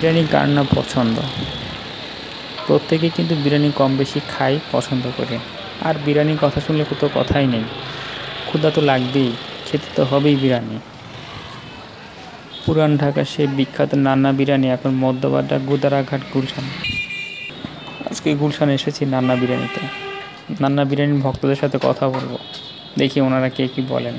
বিরিয়ানি কার না পছন্দ? প্রত্যেকে কিন্তু বিরিয়ানি কম বেশি খাই, পছন্দ করে। আর বিরিয়ানির কথা শুনলে তো কথাই নেই। ক্ষুধা তো লাগবেই, খেতে তো হবেই বিরিয়ানি। পুরান ঢাকার সেই বিখ্যাত নান্না বিরিয়ানি, এখন মধ্যবাড্ডা গুদারাঘাট গুলশান। আজকে গুলশান এসেছি নান্না বিরিয়ানিতে। নান্না বিরিয়ানির ভক্তদের সাথে কথা বলব। দেখি ওনারা কে কী বলেন।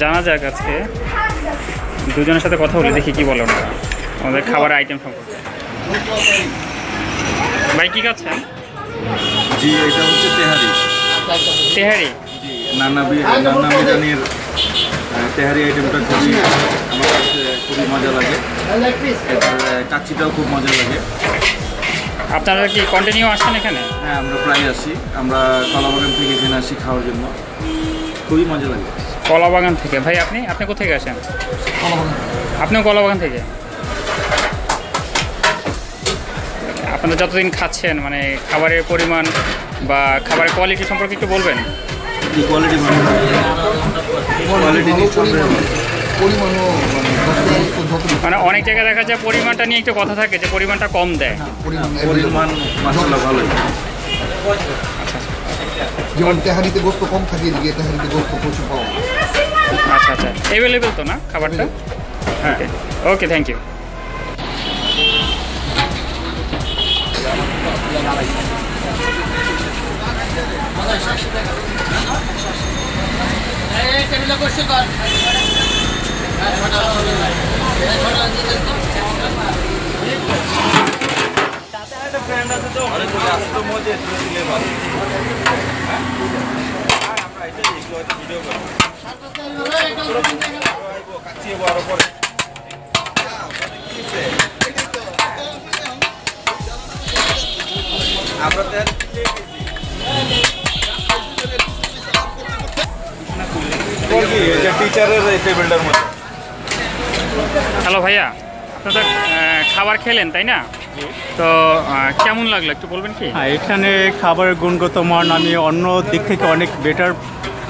জানা যাক আজকে। দুজনের সাথে কথা বলে দেখি কি বলে ওনারা। আমাদের খাবার আইটেম সম্পর্কে। ভাই কি খাচ্ছেন? জি এটা হচ্ছে তেহারি। তেহারি? জি নানা বি- নানা বিরিয়ানির আহ, তেহারি আইটেমটা খুবই আমার কাছে খুবই মজা লাগে। কাচ্চিটাও খুব মজা লাগে। আপনারা কি কন্টিনিউ আসেন এখানে? হ্যাঁ আমরা প্রায় আসি। আমরা কলাবাগান থেকে এখানে আসি খাওয়ার জন্য। খুবই মজা লাগে। কলাবাগান থেকে। ভাই আপনি? আপনি কোথেকে আসেন আপনিও কলাবাগান থেকে? আপনারা যতদিন খাচ্ছেন মানে খাবারের পরিমাণ বা খাবারের কোয়ালিটি সম্পর্কে একটু বলবেন? কোয়ালিটি মানে মানে অনেক জায়গায় দেখা যায় পরিমাণটা নিয়ে একটু কথা থাকে যে পরিমাণটা কম দেয়। পরিমাণ পরিমাণ ভালোই। যেমন তেহারিতে গোস্ত কম থাকে এদিকে তেহারিতে গোস্ত প্রচুর পাওয়া আচ্ছা আচ্ছা অ্যাভেলেবেল তো না খাবারটা? হ্যাঁ। ওকে থ্যাংক ইউ টিচারের টেবিলটার মধ্যে হ্যালো ভাইয়া। আপনারা খাবার খেলেন তাই না? তো কেমন লাগল? একটু বলবেন কি? হ্যাঁ এখানে খাবারের গুণগত মান আমি অন্য দিক থেকে অনেক বেটার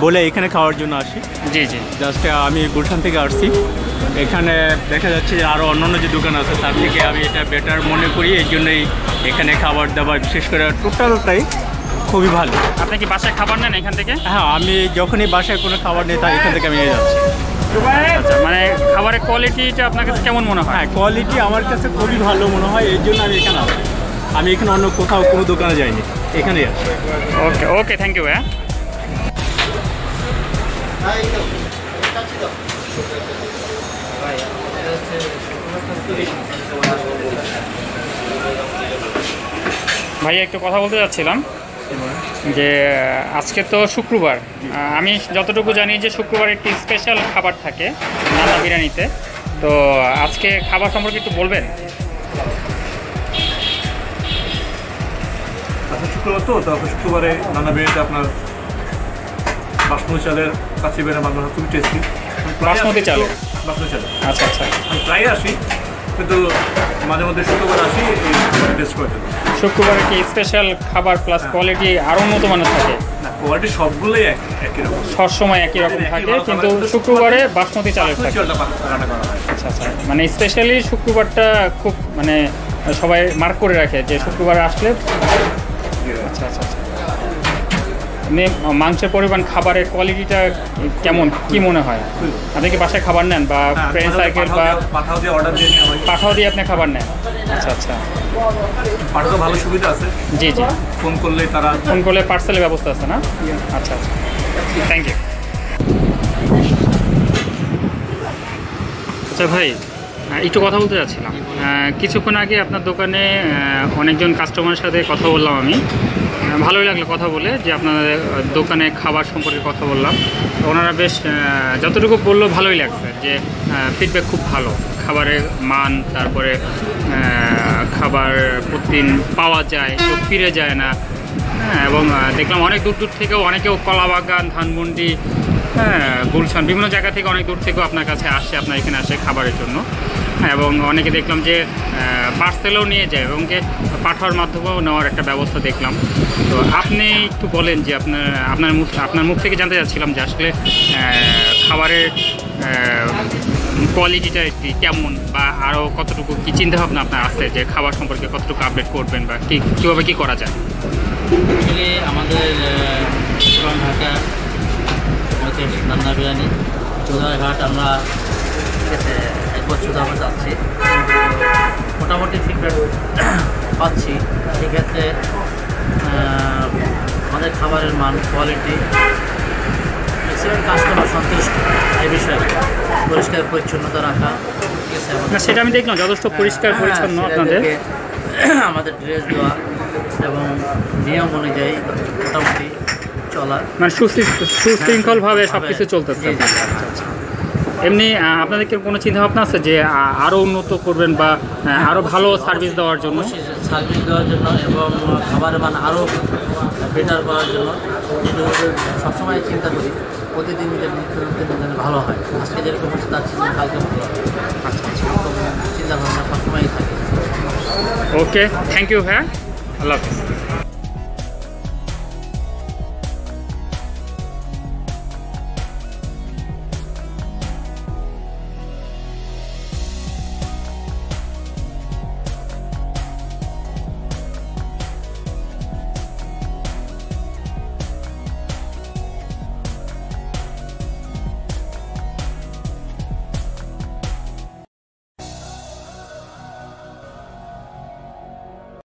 বলে এখানে খাওয়ার জন্য আসি। জি জি। জাস্ট আমি গুলশান থেকে আসছি। এখানে দেখা যাচ্ছে যে আরও অন্যান্য যে দোকান আছে তার থেকে আমি এটা বেটার মনে করি। এই জন্যই এখানে খাবার দাবার বিশেষ করে টোটালটাই খুবই ভালো। আপনি কি বাসায় খাবার নেন এখান থেকে? হ্যাঁ আমি যখনই বাসায় কোনো খাবার নিই তাই এখান থেকে আমি নিয়ে যাচ্ছি। আচ্ছা মানে খাবারের কোয়ালিটিটা আপনার কাছে কেমন মনে হয়? হ্যাঁ কোয়ালিটি আমার কাছে খুবই ভালো মনে হয় এই জন্য আমি এখানে আসি। আমি এখানে অন্য কোথাও কোনো দোকানে যাইনি। এখানেই আসি ওকে ওকে থ্যাংক ইউ ভাইয়া। ভাইয়া একটু কথা বলতে যাচ্ছিলাম। যে আজকে তো শুক্রবার। আমি যতটুকু জানি যে শুক্রবার একটি স্পেশাল খাবার থাকে নানা বিরিয়ানিতে। তো আজকে খাবার সম্পর্কে একটু বলবেন? আচ্ছা শুক্রবার তো তারপর শুক্রবারে নানা বিরিয়ানিতে আপনার বাসমতি চালের কাছে বেড়ে মাংস খুবই টেস্টি বাসমতি চাল? বাসমতি চাল। আচ্ছা আচ্ছা। আমি প্রায় আসি। কিন্তু মাঝে মধ্যে শুক্রবার আসি টেস্ট করে শুক্রবার একটি স্পেশাল খাবার প্লাস কোয়ালিটি আরও উন্নত মানের থাকে? কোয়ালিটি সবগুলোই একই রকম। সবসময় একই রকম থাকে কিন্তু শুক্রবারে বাসমতি চালের থাকে। আচ্ছা আচ্ছা। মানে স্পেশালি শুক্রবারটা খুব মানে সবাই মার্ক করে রাখে যে শুক্রবার আসলে আচ্ছা আচ্ছা আচ্ছা। মাংসের পরিমাণ খাবারের কোয়ালিটিটা কেমন? কি মনে হয়? আপনি কি বাসায় খাবার নেন বা হ্যাঁ, ফ্রেন্ড পাঠাও- সাইকেল বা পাঠাও- দিয়ে অর্ডার দিয়ে পাঠাও দিয়ে আপনি খাবার নেন? আচ্ছা আচ্ছা। পাঠাতে ভালো সুবিধা আছে। জি জি। ফোন করলে তারা ফোন করলে পার্সেলের ব্যবস্থা আছে না? আচ্ছা আচ্ছা। থ্যাংক ইউ আচ্ছা ভাই একটু কথা বলতে যাচ্ছিলাম কিছুক্ষণ আগে আপনার দোকানে অনেকজন কাস্টমারের সাথে কথা বললাম আমি। ভালোই লাগল কথা বলে যে আপনাদের দোকানে খাবার সম্পর্কে কথা বললাম। ওনারা বেশ যতটুকু বলল ভালোই লাগছে যে ফিডব্যাক খুব ভালো। খাবারের মান, তারপরে খাবার প্রতিদিন পাওয়া যায়, কেউ ফিরে যায় না। হ্যাঁ এবং দেখলাম অনেক দূর দূর থেকেও অনেকেও কলাবাগান, ধানমন্ডি হ্যাঁ গুলশান, বিভিন্ন জায়গা থেকে অনেক দূর থেকেও আপনার কাছে আসে, আপনার এখানে আসে খাবারের জন্য। হ্যাঁ এবং অনেকে দেখলাম যে পার্সেলও নিয়ে যায় এবং কি পাঠাওয়ার মাধ্যমেও নেওয়ার একটা ব্যবস্থা দেখলাম। তো আপনি একটু বলেন যে আপনার আপনার মুখ আপনার মুখ থেকে জানতে চাচ্ছিলাম যে আসলে খাবারের কোয়ালিটিটা কি, কেমন বা আরও কতটুকু, কি চিন্তাভাবনা আপনার আছে যে খাবার সম্পর্কে কতটুকু আপডেট করবেন বা কি, কীভাবে কী করা যায়? অ্যাকচুয়ালি আমাদের ঢাকা নান্না বিরিয়ানি চোদারঘাট আমরা ঠিক আছে বছর যাব যাচ্ছি। মোটামুটি ফিডব্যাক পাচ্ছি। সেক্ষেত্রে আমাদের খাবারের মান কোয়ালিটি ম্যাক্সিমাম কাস্টমার সন্তুষ্ট এই বিষয়ে পরিষ্কার পরিচ্ছন্নতা রাখা। সেটা আমি দেখলাম যথেষ্ট পরিষ্কার হ্যাঁ, পরিচ্ছন্ন আপনাদের। আমাদের ড্রেস দেওয়া এবং নিয়ম অনুযায়ী মোটামুটি চলা। মানে সুশৃ- সুশৃঙ্খলভাবে সব কিছু চলতেছে। জি, জি। এমনি আপনাদের কি কোনো চিন্তা ভাবনা আছে যে আরও উন্নত করবেন বা আহ, আরও ভালো সার্ভিস দেওয়ার জন্য? সার্ভিস দেওয়ার জন্য এবং খাবারের মান আরও বেটার করার জন্য সবসময় চিন্তা করি প্রতিদিন যেন ভালো হয়। আজকে যেরকম হচ্ছে তার চিন্তা কালকে ভালো চিন্তা ভাবনা সবসময়ই থাকে। ওকে থ্যাংক ইউ ভাইয়া আল্লাহ হাফিজ।